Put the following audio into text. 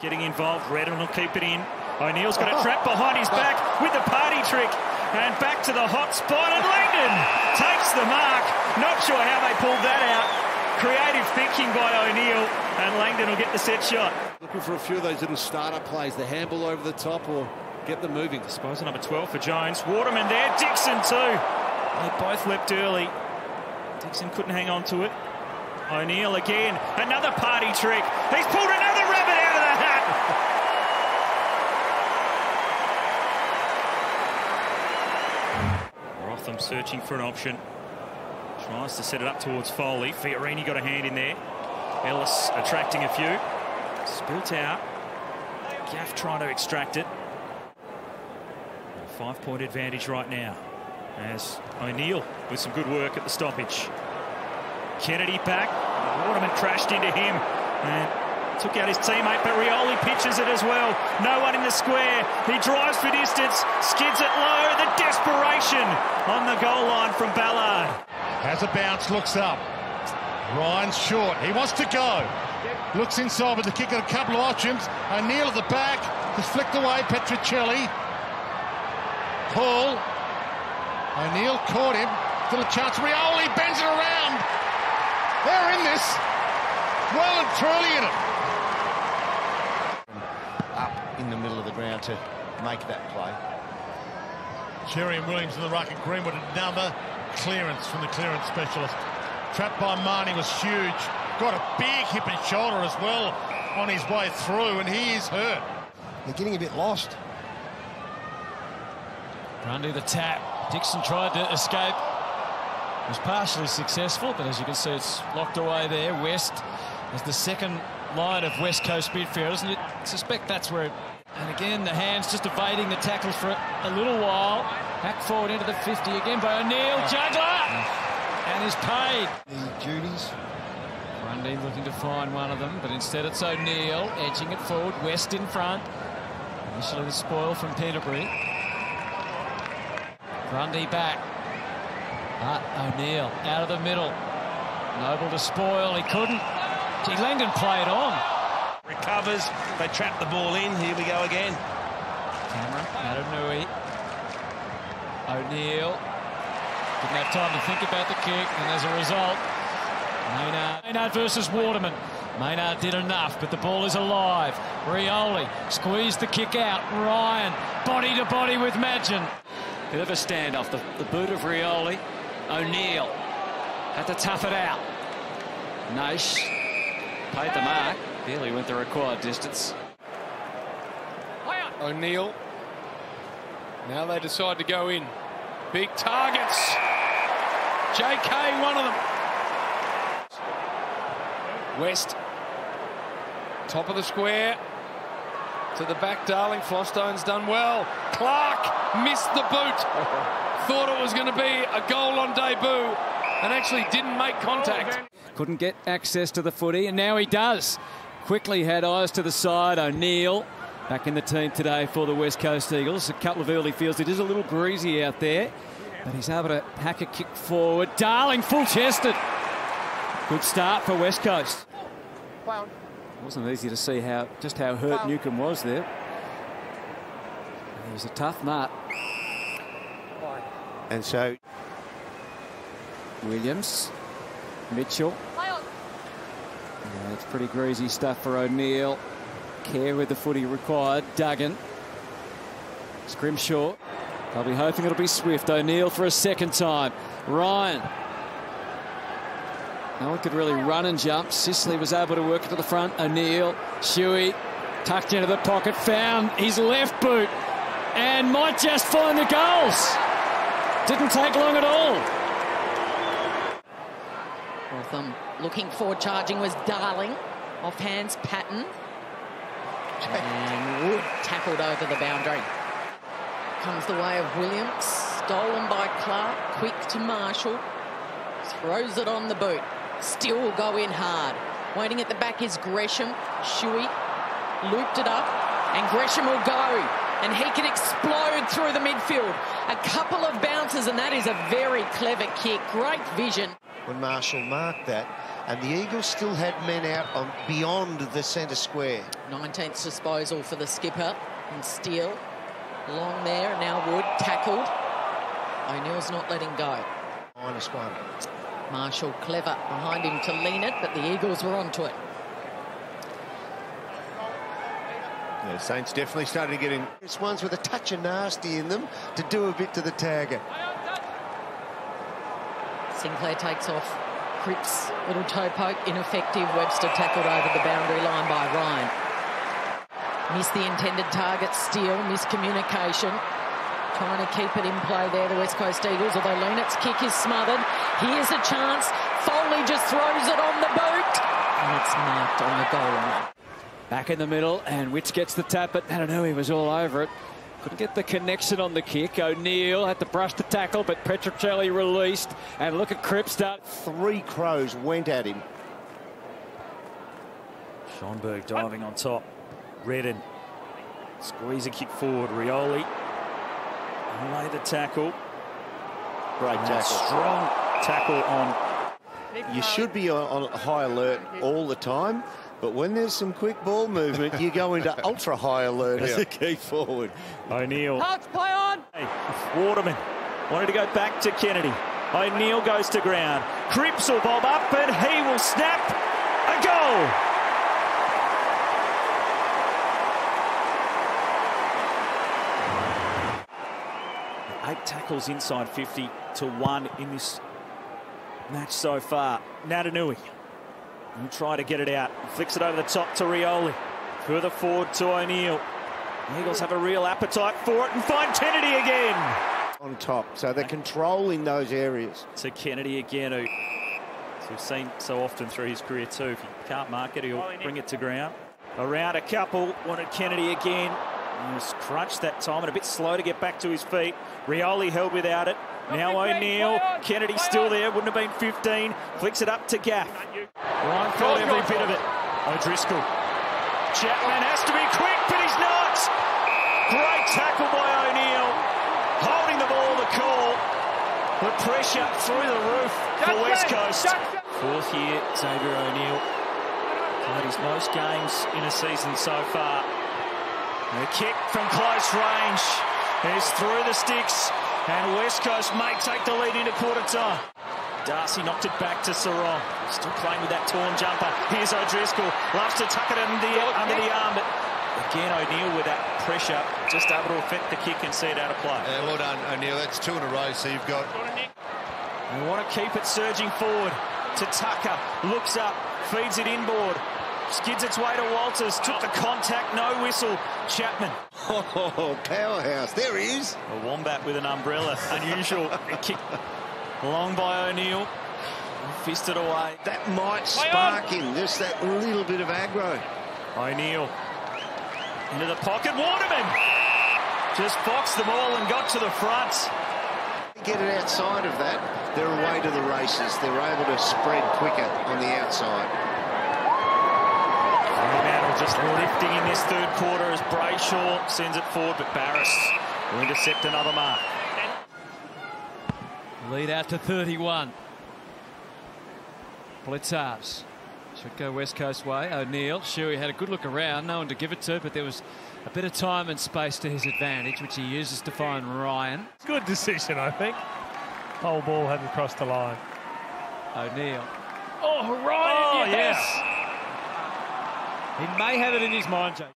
Getting involved, Redden will keep it in. O'Neill's got a oh. trap behind his back with the party trick. And back to the hot spot, and Langdon takes the mark. Not sure how they pulled that out. Creative thinking by O'Neill, and Langdon will get the set shot. Looking for a few of those little startup plays, the handball over the top or get them moving. Disposal number 12 for Jones. Waterman there, Dixon too. They both leapt early. Dixon couldn't hang on to it. O'Neill again, another party trick. He's pulled another rabbit out of the hat. Rotham searching for an option. Tries to set it up towards Foley. Fiorini got a hand in there. Ellis attracting a few. Spilt out. Gaff trying to extract it. Five point advantage right now as O'Neill with some good work at the stoppage. Kennedy back. Waterman crashed into him and took out his teammate, but Rioli pitches it as well. No one in the square. He drives for distance, skids it low. The desperation on the goal line from Ballard. Has a bounce, looks up. Ryan's short. He wants to go. Looks inside with the kick at a couple of options. O'Neill at the back. Has flicked away. Petruccelli. Hall. O'Neill caught him. Still a chance. Rioli bends it around. They're in this. Well and truly in it. Up in the middle of the ground to make that play. Cherry and Williams in the ruck and Greenwood another clearance from the clearance specialist. Trapped by Mahoney was huge. Got a big hip and shoulder as well on his way through, and he is hurt. They're getting a bit lost. Grundy the tap. Dixon tried to escape. Was partially successful, but as you can see, it's locked away there. West is the second line of West Coast midfielders, and I suspect that's where. It, and again, the hands just evading the tackles for a little while. Back forward into the 50 again by O'Neill. Oh. Juggler! Mm. And is paid. The duties. Grundy looking to find one of them, but instead it's O'Neill edging it forward. West in front. Initially the spoil from Canterbury. Grundy back. But O'Neill out of the middle. Noble to spoil. He couldn't. Gee, Langdon played on. Recovers. They trap the ball in. Here we go again. Cameron, Naitanui. O'Neill. Didn't have time to think about the kick, and as a result, Maynard, Maynard versus Waterman. Maynard did enough, but the ball is alive. Rioli squeezed the kick out. Ryan, body to body with Madgen. Bit of a standoff. The, the boot of Rioli. O'Neill had to tough it out. Naish paid the mark. Barely went the required distance. O'Neill. Now they decide to go in. Big targets. JK, one of them. West. Top of the square. To the back, Darling. Flostone's done well. Clark missed the boot. Thought it was going to be a goal on debut and actually didn't make contact. Couldn't get access to the footy, and now he does. Quickly had eyes to the side. O'Neill back in the team today for the West Coast Eagles. A couple of early fields. It is a little greasy out there, but he's able to hack a kick forward. Darling full chested. Good start for West Coast. It wasn't easy to see how just how hurt Newcombe was there. He was a tough nut. And so Williams, Mitchell. Yeah, it's pretty greasy stuff for O'Neill. Care with the footy required. Duggan. Scrimshaw. They'll be hoping it'll be Swift. O'Neill for a second time. Ryan. No one could really run and jump. Sicily was able to work it to the front. O'Neill, Shuey, tucked into the pocket, found his left boot, and might just find the goals. Didn't take long at all. Rotham looking forward, charging was Darling. Off hands, Patton. And Wood tackled over the boundary. Comes the way of Williams. Stolen by Clark. Quick to Marshall. Throws it on the boot. Still will go in hard. Waiting at the back is Gresham. Shuey looped it up. And Gresham will go. And he can explode through the midfield. A couple of bounces, and that is a very clever kick. Great vision. When Marshall marked that, and the Eagles still had men out on beyond the centre square. 19th disposal for the skipper and Steele. Long there, now Wood tackled. O'Neill's not letting go. Minus one. Marshall clever behind him to lean it, but the Eagles were onto it. Yeah, Saints definitely starting to get in. It's ones with a touch of nasty in them to do a bit to the tagger. Sinclair takes off. Cripps, little toe poke, ineffective. Webster tackled over the boundary line by Ryan. Missed the intended target, Steele, miscommunication. Trying to keep it in play there, the West Coast Eagles, although Lunit's kick is smothered. Here's a chance. Foley just throws it on the boot. And it's marked on the goal line. Back in the middle, and Witts gets the tap, but I don't know, he was all over it. Couldn't get the connection on the kick. O'Neill had to brush the tackle, but Petruccelli released. And look at Cripps. Three crows went at him. Schoenberg diving on top. Redden. Squeeze a kick forward. Rioli. Lay the tackle. Great And tackle. Strong tackle on. You should be on, on high alert all the time, but when there's some quick ball movement, you go into ultra high alert as a key forward. O'Neill. play on. Hey, Waterman wanted to go back to Kennedy. O'Neill goes to ground. Cripps will bob up and he will snap a goal. Eight tackles inside 50 to one in this match so far. Naitanui will try to get it out. Flicks it over the top to Rioli. Further forward to O'Neill. Eagles have a real appetite for it and find Kennedy again. On top, so they're controlling those areas. to Kennedy again, who as we've seen so often through his career too. If he can't mark it, he'll bring it to ground. Around a couple, wanted Kennedy again. He was crunched that time and a bit slow to get back to his feet. Rioli held without it. Now O'Neill, Kennedy still there, wouldn't have been 15. Flicks it up to Gaff. Ryan thought every bit of it. O'Driscoll. Chapman has to be quick, but he's not. Great tackle by O'Neill. Holding the ball, the call. The pressure through the roof for West Coast. Fourth year, Xavier O'Neill. Played his most games in a season so far. The kick from close range is through the sticks, and West Coast may take the lead into quarter time. Darcy knocked it back to Serong. Still playing with that torn jumper. Here's O'Driscoll. Loves to tuck it under the, under the arm, but again O'Neill with that pressure, just able to affect the kick and see it out of play. Yeah, well done, O'Neill. That's two in a row. So you've got We want to keep it surging forward to Tucker. Looks up, feeds it inboard. Skids its way to Walters. Took the contact, no whistle. Chapman. Oh, powerhouse. There he is. A wombat with an umbrella. Unusual. kick long by O'Neill. Fisted away. That might spark him. Just that little bit of aggro. O'Neill into the pocket. Waterman just boxed them all and got to the front. Get it outside of that, they're away to the races. They're able to spread quicker on the outside. Fremantle just lifting in this third quarter as Brayshaw sends it forward, but Barrass will intercept another mark. Lead out to 31. Blitzards. Should go West Coast way. O'Neill. Shuey had a good look around. No one to give it to, but there was a bit of time and space to his advantage, which he uses to find Ryan. Good decision, I think. Whole ball hadn't crossed the line. O'Neill. Oh, Ryan, Oh, yes. He may have it in his mind, Jake.